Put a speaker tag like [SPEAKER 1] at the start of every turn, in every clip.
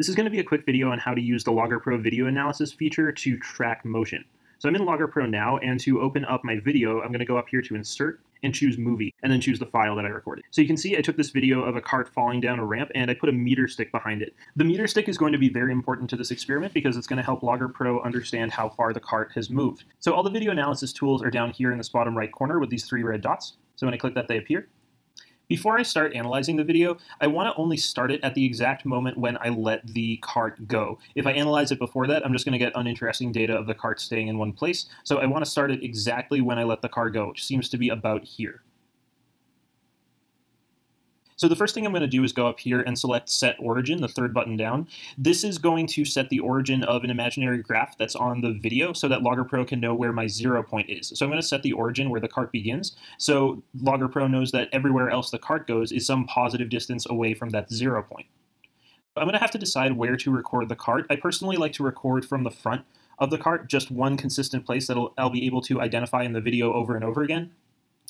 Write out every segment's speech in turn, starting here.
[SPEAKER 1] This is going to be a quick video on how to use the Logger Pro video analysis feature to track motion. So I'm in Logger Pro now, and to open up my video, I'm going to go up here to Insert and choose Movie, and then choose the file that I recorded. So you can see I took this video of a cart falling down a ramp, and I put a meter stick behind it. The meter stick is going to be very important to this experiment because it's going to help Logger Pro understand how far the cart has moved. So all the video analysis tools are down here in this bottom right corner with these three red dots. So when I click that, they appear. Before I start analyzing the video, I want to only start it at the exact moment when I let the cart go. If I analyze it before that, I'm just going to get uninteresting data of the cart staying in one place. So I want to start it exactly when I let the cart go, which seems to be about here. So the first thing I'm going to do is go up here and select Set Origin, the third button down. This is going to set the origin of an imaginary graph that's on the video so that Logger Pro can know where my zero point is. So I'm going to set the origin where the cart begins, so Logger Pro knows that everywhere else the cart goes is some positive distance away from that zero point. I'm going to have to decide where to record the cart. I personally like to record from the front of the cart, just one consistent place that I'll be able to identify in the video over and over again.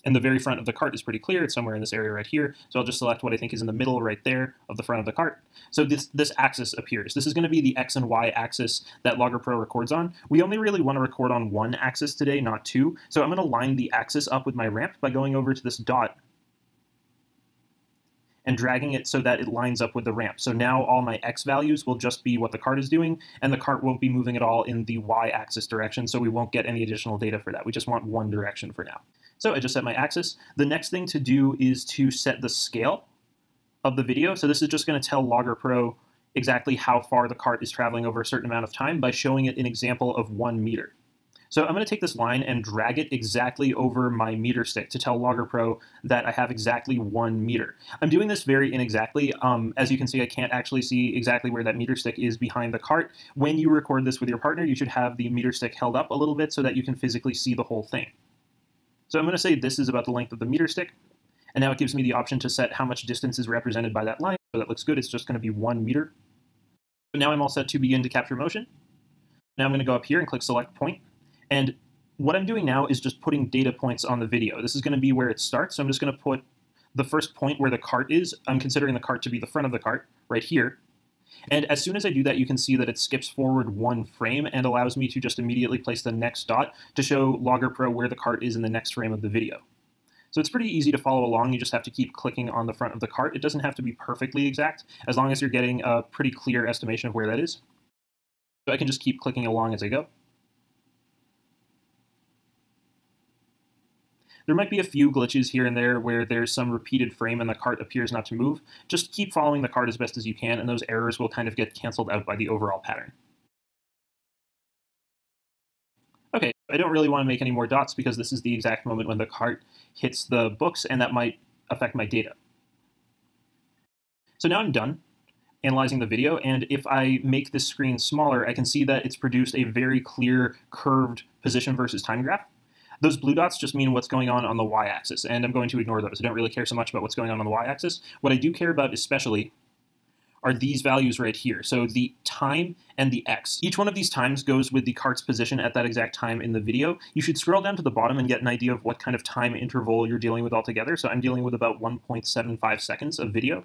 [SPEAKER 1] And the very front of the cart is pretty clear. It's somewhere in this area right here. So I'll just select what I think is in the middle right there of the front of the cart. So this, this axis appears. This is going to be the X and Y axis that Logger Pro records on. We only really want to record on one axis today, not two. So I'm going to line the axis up with my ramp by going over to this dot and dragging it so that it lines up with the ramp. So now all my x values will just be what the cart is doing, and the cart won't be moving at all in the y-axis direction, so we won't get any additional data for that. We just want one direction for now. So I just set my axis. The next thing to do is to set the scale of the video. So this is just going to tell Logger Pro exactly how far the cart is traveling over a certain amount of time by showing it an example of one meter. So I'm going to take this line and drag it exactly over my meter stick to tell Logger Pro that I have exactly one meter. I'm doing this very inexactly. Um, as you can see, I can't actually see exactly where that meter stick is behind the cart. When you record this with your partner, you should have the meter stick held up a little bit so that you can physically see the whole thing. So I'm going to say this is about the length of the meter stick. And now it gives me the option to set how much distance is represented by that line. So that looks good. It's just going to be one meter. So now I'm all set to begin to capture motion. Now I'm going to go up here and click select point. And what I'm doing now is just putting data points on the video. This is going to be where it starts. So I'm just going to put the first point where the cart is. I'm considering the cart to be the front of the cart right here. And as soon as I do that, you can see that it skips forward one frame and allows me to just immediately place the next dot to show Logger Pro where the cart is in the next frame of the video. So it's pretty easy to follow along. You just have to keep clicking on the front of the cart. It doesn't have to be perfectly exact, as long as you're getting a pretty clear estimation of where that is. So I can just keep clicking along as I go. There might be a few glitches here and there where there's some repeated frame and the cart appears not to move. Just keep following the cart as best as you can, and those errors will kind of get canceled out by the overall pattern. Okay, I don't really want to make any more dots because this is the exact moment when the cart hits the books, and that might affect my data. So now I'm done analyzing the video, and if I make this screen smaller, I can see that it's produced a very clear curved position versus time graph. Those blue dots just mean what's going on on the y-axis, and I'm going to ignore those. I don't really care so much about what's going on on the y-axis. What I do care about especially are these values right here. So the time and the x. Each one of these times goes with the cart's position at that exact time in the video. You should scroll down to the bottom and get an idea of what kind of time interval you're dealing with altogether. So I'm dealing with about 1.75 seconds of video.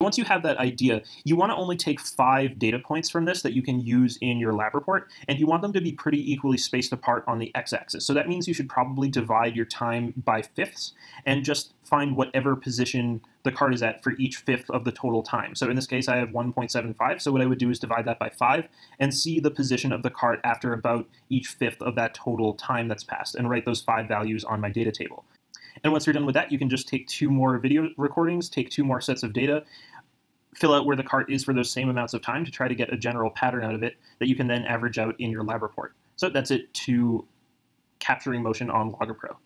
[SPEAKER 1] Once you have that idea, you want to only take five data points from this that you can use in your lab report, and you want them to be pretty equally spaced apart on the x-axis. So that means you should probably divide your time by fifths and just find whatever position the cart is at for each fifth of the total time. So in this case, I have 1.75, so what I would do is divide that by 5 and see the position of the cart after about each fifth of that total time that's passed, and write those five values on my data table. And once you're done with that, you can just take two more video recordings, take two more sets of data, fill out where the cart is for those same amounts of time to try to get a general pattern out of it that you can then average out in your lab report. So that's it to capturing motion on Logger Pro.